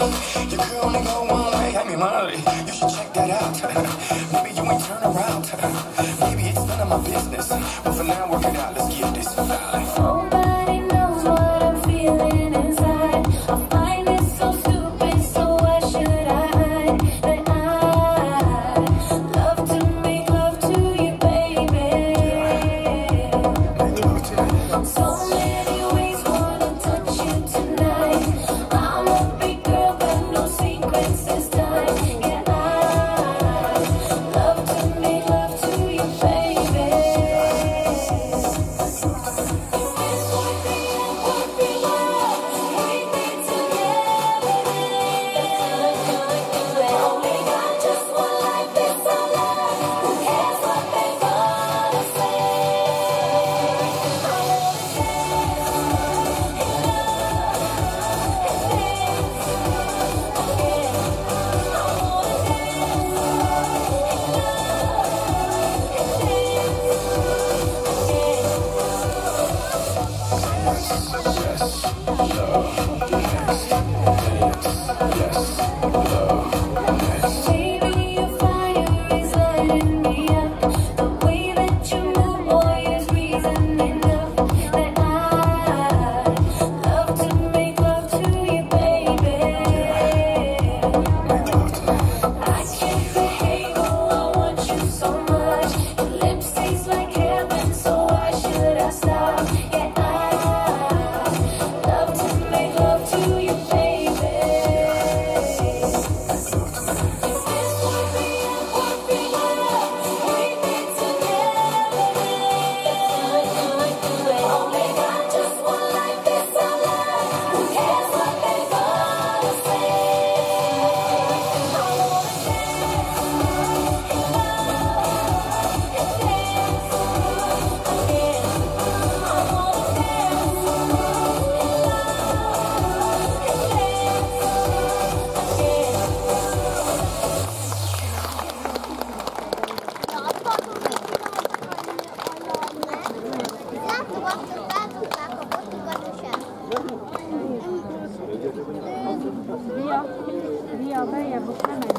You could only go one way, I mean, Molly, you should check that out. Maybe you ain't turn around. Maybe it's none of my business, but for now, work it out. 你给我开门